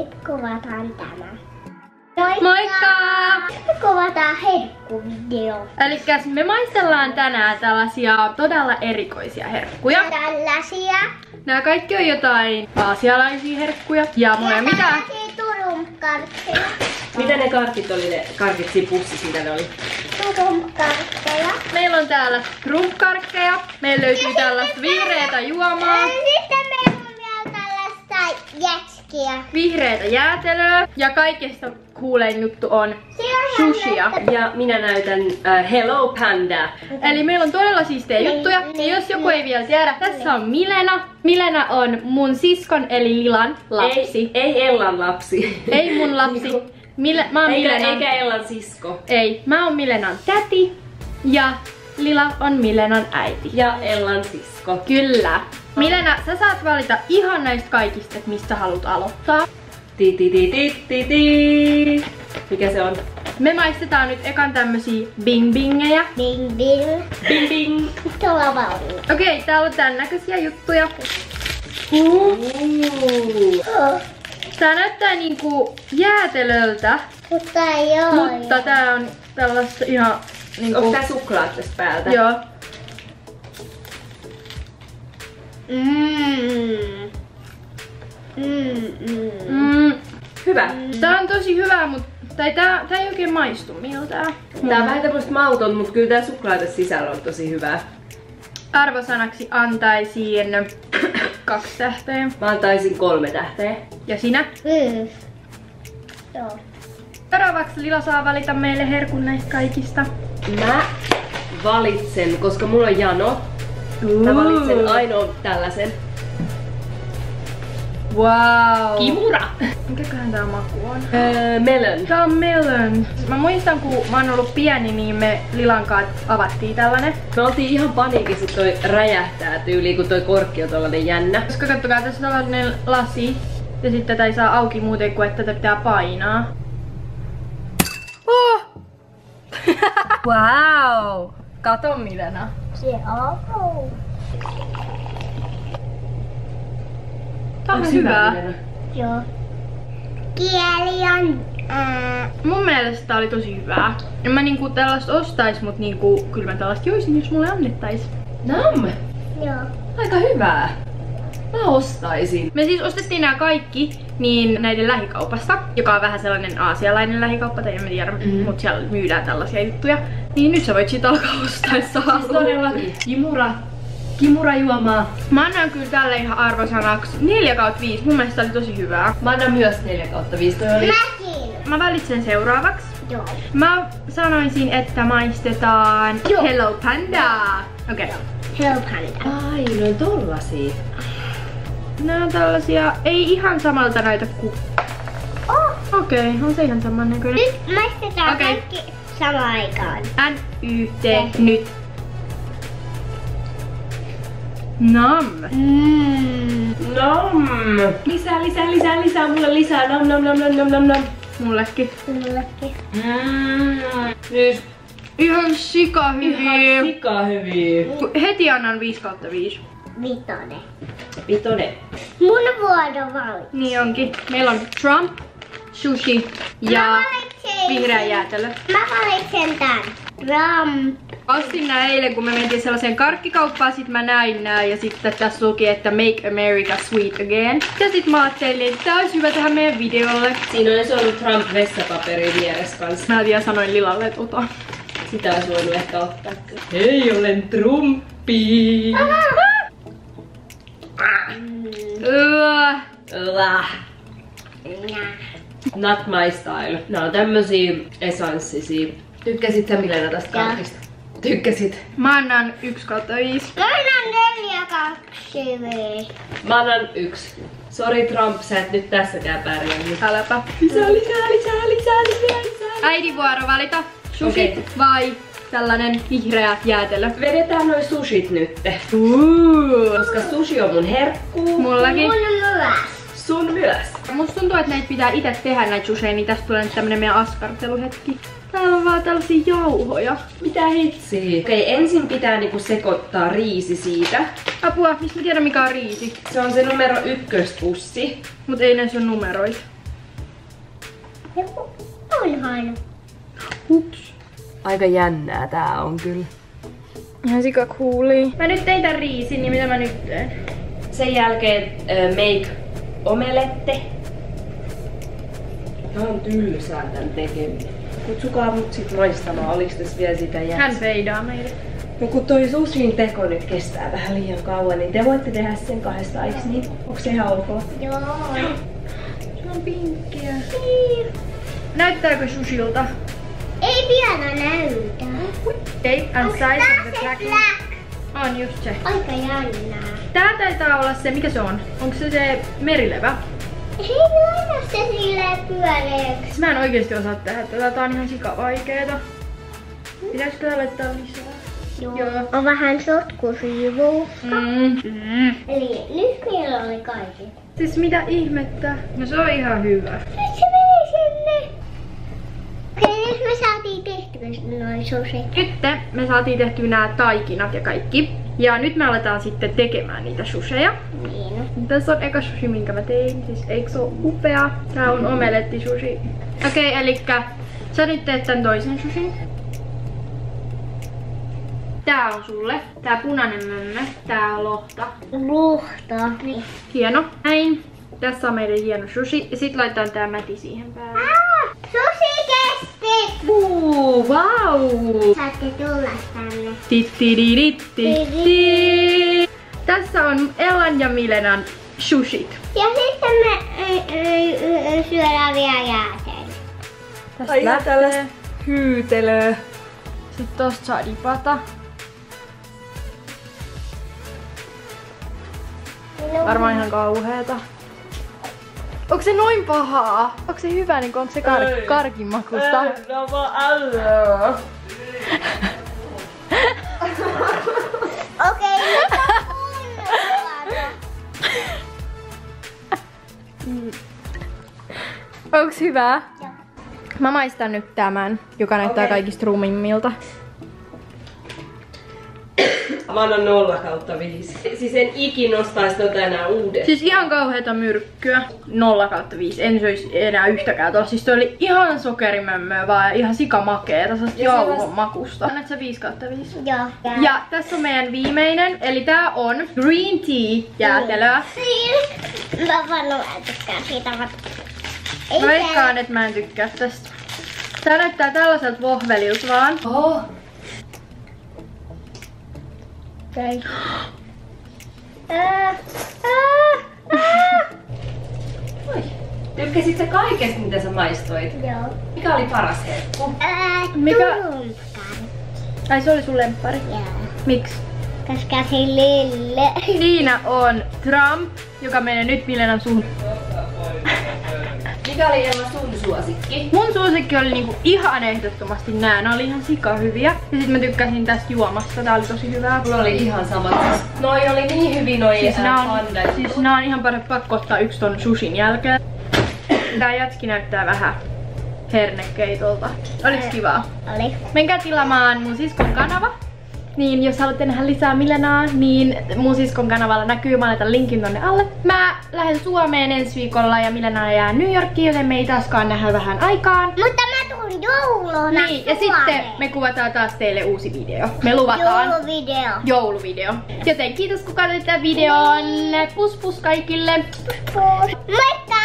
nyt kuvataan tämä. Moikka! Moikka! Me kuvataan herkkuvideo. Eli me maistellaan tänään tällaisia todella erikoisia herkkuja. Tällaisia. Nämä kaikki on jotain aasialaisia herkkuja. Ja mulla ei mitään. Turun kartteja. Mitä ne karkit oli, ne karkit siinä pussissa, mitä ne oli? Turun kartteja. Meillä on täällä trumpkarkkeja. Meillä löytyy tällaista vihreätä juomaa. Ja sitten meillä on vielä tällaista jätskiä. Vihreätä jäätelöä. Ja kaikesta kuulein juttu on sushia. Ja minä näytän uh, Hello Panda. Eli meillä on todella siistejä Niin, juttuja. niin, Ja jos joku niin. ei vielä tiedä, tässä on Milena. Milena on mun siskon eli Lilan lapsi. Ei, ei Ellan lapsi. Ei mun lapsi. Mille, mä oon Eikä, Milenan... eikä Ellan sisko. Ei, mä oon Milenan täti. Ja Lila on Milenan äiti. Ja Ellan sisko. Kyllä. Milena, sä saat valita ihan näistä kaikista, että mistä haluat aloittaa. Ti ti ti ti ti ti. Mikä se on? Me maistetaan nyt ekan tämmösiä bing bingejä. Bing bing. Bing bing. Tuolla valmiina. Okei, okay, täällä on tän näköisiä juttuja. Uh. Oh, Tää näyttää niinku jäätelöltä, mutta ei oo. mutta tää on tällaista ihan niinku... Onko tää suklaat tästä päältä? Joo. Mmm. Mmm. Mm. Mm, Hyvä. tää on tosi hyvä, mutta tai tää, tää ei oikein maistu miltään. Tää on vähän tämmöstä mauton, mutta kyllä tää suklaa tässä sisällä on tosi hyvää. Arvosanaksi antaisin kaksi tähteä. Mä antaisin kolme tähteä. Ja sinä? Mm. Joo. Seuraavaksi Lila saa valita meille herkun näistä kaikista. Mä valitsen, koska mulla on jano. Mä valitsen ainoa tällaisen. Wow. Kimura! Mikäköhän tää maku on? Öö, melon. Tää on melon. Mä muistan, kun mä oon ollut pieni, niin me Lilan kanssa avattiin tällainen. Me oltiin ihan paniikissa, että toi räjähtää tyyliin, kun toi korkki on tollanen jännä. Koska kattokaa, tässä on tällainen lasi. Ja sitten tätä ei saa auki muuten kuin, että tätä pitää painaa. Wow! Kato Milena. Se on. Tää on Onks hyvää. Milena? Joo. Kieli on... Ää, Mun mielestä tää oli tosi hyvää. En mä niinku tällaista ostais, mut niinku, kyllä mä tällaista joisin, jos mulle annettais. Nam! joo. Aika hyvää. Mä ostaisin. Me siis ostettiin nämä kaikki niin näiden lähikaupasta, joka on vähän sellainen aasialainen lähikauppa, tai en mä tiedä, mm. mutta siellä myydään tällaisia juttuja. Niin nyt sä voit siitä alkaa ostaa, jos sä haluat. Todellakin. Kimura. Kimura juomaa. Mä annan kyllä tälle ihan arvosanaksi 4 kautta 5. Mun mielestä oli tosi hyvää. Mä annan myös 4 kautta 5. Toi oli... Mäkin. Mä valitsen seuraavaksi. Joo. Mä sanoisin, että maistetaan Joo. Hello Panda. Okei. Okay. Hello Panda. Ai, no on tollasia. Nää on tällaisia, ei ihan samalta näytä kuin... Oh. Okei, okay, on se ihan saman näköinen. Nyt maistetaan Okei. kaikki samaan aikaan. N-Y-T nyt. Nam. Mmm. Nam! Lisää, lisää, lisää, lisää. Mulle lisää. Nam, nam, nam, nam, nam, nam, nam. Mullekin. Mullekin. Mm. Nyt Ihan sika hyviä. ihan sika hyviä. Heti annan 5 kautta 5. Vitonen. Vitonen. Mun vuoro valitsi. Niin onkin. Meillä on Trump, sushi ja vihreä jäätelö. Mä valitsen tän. Ram. Ostin nää eilen, kun me mentiin sellaiseen karkkikauppaan, sit mä näin nää ja sitten tässä luki, että Make America Sweet Again. Ja sit mä ajattelin, että tää olisi hyvä tähän meidän videolle. Siinä on se ollut Trump vessapaperi vieressä kanssa. Mä vielä sanoin Lilalle, että ota. Sitä olisi voinut ehkä ottaa. Hei, olen Trumpi! Öö. Not my style. Nää on tämmösiä esanssisia. Tykkäsit sä Milena tästä Joo. karkista? Tykkäsit. Mä annan 1 kautta 5. Mä annan neljä kaksi viisi. Mä annan yksi. Sori Trump, sä et nyt tässäkään pärjännyt. Äläpä. Lisää, lisää, lisää, lisää, lisää, lisää. Äidin vuoro valita. Sushit Okei. vai tällainen vihreä jäätelö? Vedetään noi sushit nyt. Uh. Koska sushi on mun herkku. Mullakin. Mun myös. Sun myös. Musta tuntuu, että näitä pitää itse tehdä näitä susheja, niin tästä tulee nyt tämmönen meidän askarteluhetki. Täällä on vaan tällaisia jauhoja. Mitä hitsiä? Okei, ensin pitää niinku sekoittaa riisi siitä. Apua, mistä mä tiedän mikä on riisi? Se on se numero ykköspussi. Mut ei näissä ole numeroita. Onhan. Ups. Aika jännää tää on kyllä. Ihan sika cooli. Mä nyt tein tän riisin, niin mitä mä nyt teen? Sen jälkeen äh, make omelette. Tää on tylsää tän tekeminen. Kutsukaa mut sit maistamaan, oliks tässä vielä sitä jää? Hän feidaa meidät. No kun toi sushin teko nyt kestää vähän liian kauan, niin te voitte tehdä sen kahdesta, eiks niin? Onks se ihan ok? Joo. Se on pinkkiä. Näyttääkö sushilta? Ei vielä näytä. Ei, and size of the? On just se. Aika jännää. Tää taitaa olla se, mikä se on? Onko se se merilevä? Hei, laita se silleen pyöreäksi. Mä en oikeesti osaa tehdä tätä, tää on ihan sika vaikeeta. Pitäisikö tää laittaa lisää? Joo. Joo. On vähän sotkusiivu. Mm. Mm. Eli nyt meillä oli kaikki. Siis mitä ihmettä? No se on ihan hyvä. Se meni sinne. Okei, nyt me saatiin tehtyä noin. Nyt me saatiin tehtyä nämä taikinat ja kaikki. Ja nyt me aletaan sitten tekemään niitä susheja. Niin. Tässä on eka sushi, minkä mä tein. Siis eikö se ole upea? Tää on omeletti sushi. Okei, okay, elikkä sä nyt teet tän toisen sushin. Tää on sulle. Tää punainen mömmö. Tää on lohta. Luhta. Hieno. Näin. Tässä on meidän hieno sushi. Ja sit laitetaan tää mäti siihen päälle. Ah, susi kesti. Wow! Saatte tulla tänne. Tittiririttitti. Tässä on Ellan ja Milenan sushit. Ja sitten me syödään vielä jäätelö. Tästä Ai lähtee. hyytelöä. Sitten tosta saa dipata. Varmaan ihan kauheeta. Onko se noin pahaa? Onko se hyvä, niin onko se kar- Ei. karkin makusta? No vaan. Okei, nyt on kunnolla. Onks hyvää? Joo. Mä maistan nyt tämän, joka näyttää Okei. kaikista ruumimmilta. Mä annan 0 kautta 5. Siis en ikin nostais tota enää uudestaan. Siis ihan kauheeta myrkkyä. 0 kautta 5. En söisi enää yhtäkään tuossa. Siis toi oli ihan sokerimömmöä vaan ja ihan sikamakeeta. Ja jauhon makusta. Annat sä 5 kautta 5? Joo. Ja tässä on meidän viimeinen, eli tää on green tea jäätelöä. Siis, mä vaan mä tykkään siitä. Mä veikkaan, että mä en tykkää tästä. Tää näyttää tällaiselta vohvelilta vaan. Oh. Okei. Ää, ää, ää. Oi. Tykkäsit sä kaikesta mitä sä maistoit? Joo. Mikä oli paras herkku? Ää, Mikä-. Ai se oli sun lemppari. Joo. Miksi? Koska se lille. Siinä on Trump, joka menee nyt Milenan suun. Mikä oli Emma sun suosikki? Mun suosikki oli niinku ihan ehdottomasti nää. Nää oli ihan sika hyviä. Ja sit mä tykkäsin tästä juomasta. Tää oli tosi hyvää. Mulla oli ihan sama. Noi oli niin hyvin noi Siis ää, nää on, panda. siis nää on ihan parempi pakko ottaa yksi ton sushin jälkeen. Tää jätski näyttää vähän hernekeitolta. Oliks kivaa? Oli. Menkää tilaamaan mun siskon kanava. Niin jos haluatte nähdä lisää Milenaa, niin mun siskon kanavalla näkyy, mä laitan linkin tonne alle. Mä lähden Suomeen ensi viikolla ja Milena jää New Yorkiin, joten me ei taaskaan nähdä vähän aikaan. Mutta mä tuun jouluna Niin, ja sitten me kuvataan taas teille uusi video. Me luvataan Jouluvideo. jouluvideo. Joten kiitos kun katsoit tämän videon. Pus pus kaikille. Moikka!